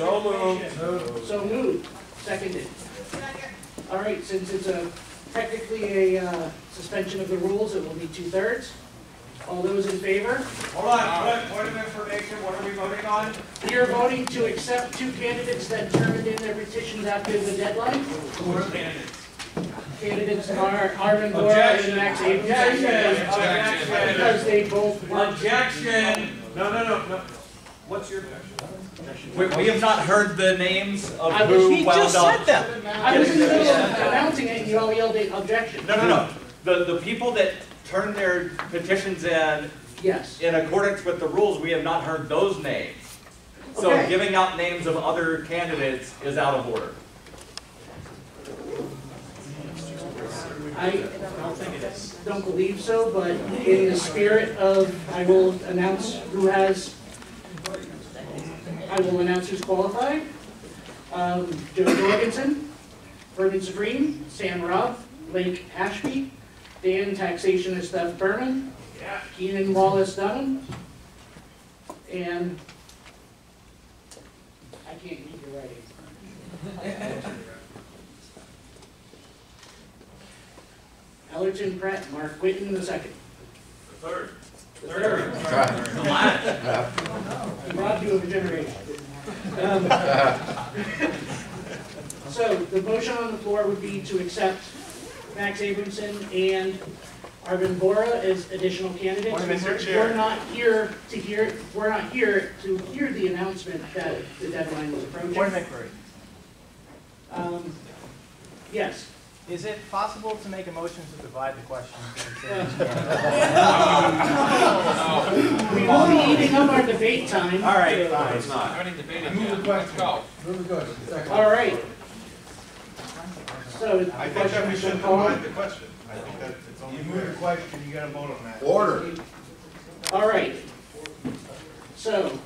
of So information? So moved, seconded. All right, since it's a, technically a uh, suspension of the rules, it will be two-thirds. All those in favor? Hold on, point, point of information, what are we voting on? You're voting to accept two candidates that turned in their petitions after the deadline. Who are candidates? Candidates are Arvin Vohra and Max Objection, Abrams. objection, Because they both objection. No, no, no, no. What's your objection? We, we have not heard the names of I was- who he wound just up. said I was in the middle of announcing it and you all yelled objection. No, no, no. The, the people that turned their petitions in, Yes. in accordance with the rules, we have not heard those names. So Okay. giving out names of other candidates is out of order. I don't believe so, but in the spirit of, I will announce who has, I will announce who's qualified. Um, Jo Jorgensen, Vermin Supreme, Sam Robb, Lake Ashby, Dan Taxation and Steph Berman, Yeah. Keenan Wallace Dunham, and I can't read your writing. Ellerton Pratt, Mark Whitten the second. Third. Third. Come on. You of a generation. Um, So the motion on the floor would be to accept Max Abramson and Arvin Vohra as additional candidates. Point Mr. We're- Chair. We're not here to hear, we're not here to hear the announcement that the deadline was of approaching. inquiry. Um, Yes. Is it possible to make a motion to divide the question? We will be eating up our debate time. All right, so- fine. It's not. Move the question. Move the question. Second. All right. So the I think that we has should been called. divide the question. I think that it's only You move the fair. question, you gotta vote on that. Order. All right. So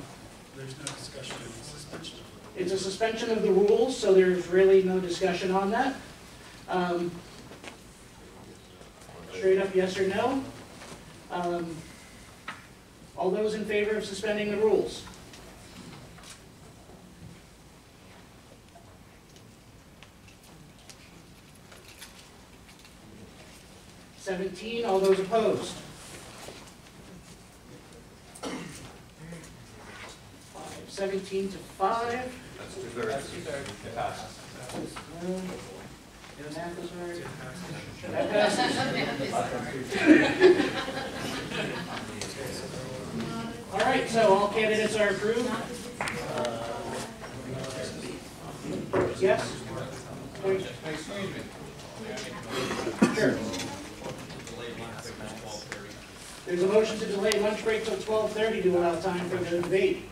There's no discussion of the suspension. it's a suspension of the rules, so there's really no discussion on that. Um, Straight up yes or no? Um, All those in favor of suspending the rules? Seventeen, all those opposed? Five, Seventeen to five. That's two-thirds. It passes. Um, the math is. That passes. All right, so all candidates are approved? Yes? Wait, Excuse me. Sure. There's a motion to delay lunch break till twelve thirty to allow time for the debate.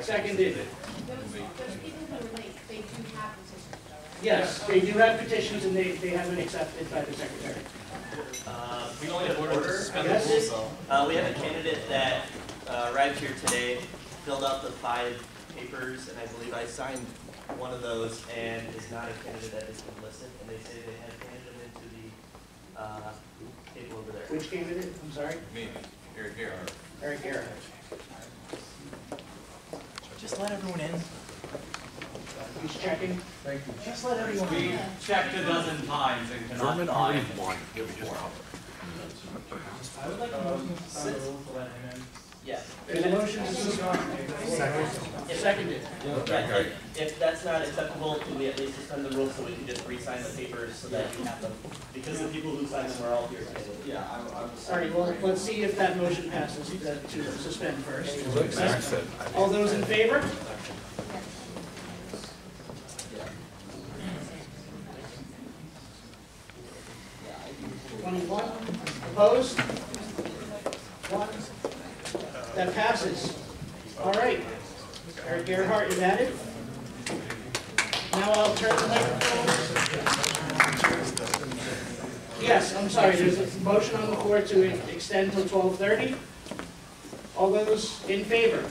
Seconded. Those, those people who are late, they do have petitions though, right? Yes, they do have petitions and they, they have been accepted by the secretary. Uh, We only have order. Yes? Uh, We have a candidate that uh, arrived here today, filled out the five papers, and I believe I signed one of those, and is not a candidate that has been listed, and they say they had handed them into the uh, table over there. Which candidate? I'm sorry? Me, Eric Gerhart. Eric Garrett. Just let everyone in. He's checking. Thank you. Just let everyone We in. checked a dozen times and cannot find. I would like a motion to suspend the rules to let him in. Yeah. There's a motion to suspend. Seconded. Yeah, if- If that's not acceptable, can we at least suspend the rules so we can just re-sign the papers so that you have them? Because the people who signed them are all here today. Yeah, I'm, I'm. All right, well, let's see if that motion passes to to suspend first. All those in favor? Twenty-one, opposed? One. That passes. All right. Eric Gerhart is added. Now I'll turn the microphone. Yes, I'm sorry, there's a motion on the floor to extend till twelve thirty. All those in favor?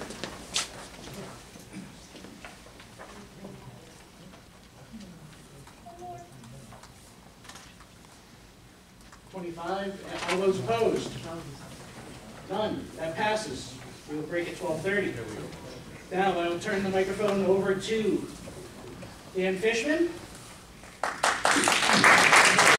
Twenty-five, all those opposed? None, that passes. We will break at twelve thirty. Now I will turn the microphone over to Dan Fishman.